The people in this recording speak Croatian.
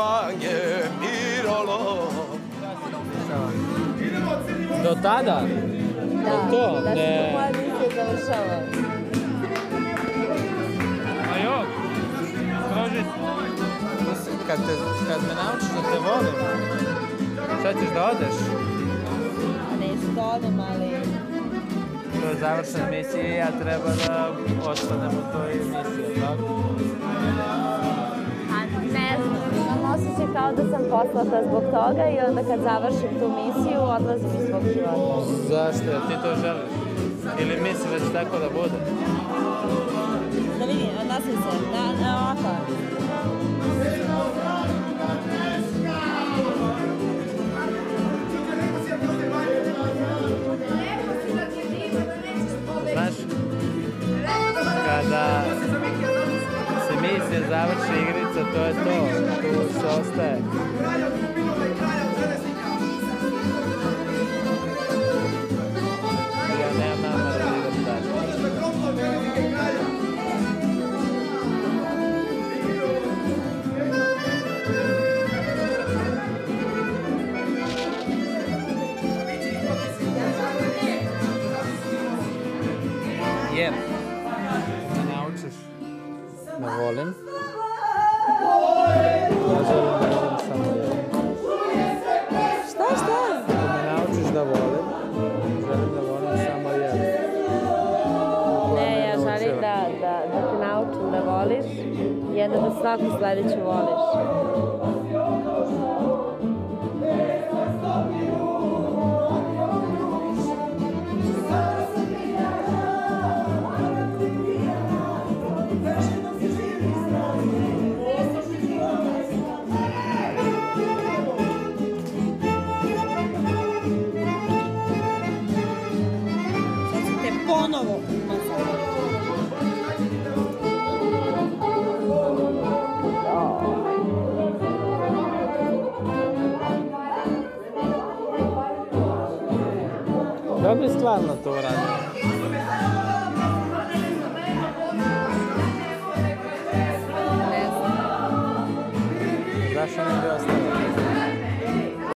manje miralo. Do tada? Da, to? da se moja misija završava. A jo, stroži. Kad, te, kad me naučiš da te volim, šta ćeš da odeš? Neću da odem, ali... To je završena misija i ja treba da ostanem u toj misiji, tako? Kao da sam poslata zbog toga i onda kad završim tu misiju odlazim iz svog života. Zašto? Ti to želiš? Ili misliš da će tako da bude? Da vidi, odnosim se, da, da, ovako. Znaš, kada se misija završi igrica, to je to. Tu se ostaje. Ja nemam namera da idem dalje. Jer, me naučiš da volim, voliš i onda da svaku sledeću voliš. Da bi stvarno to uradio. Zašto ne bi?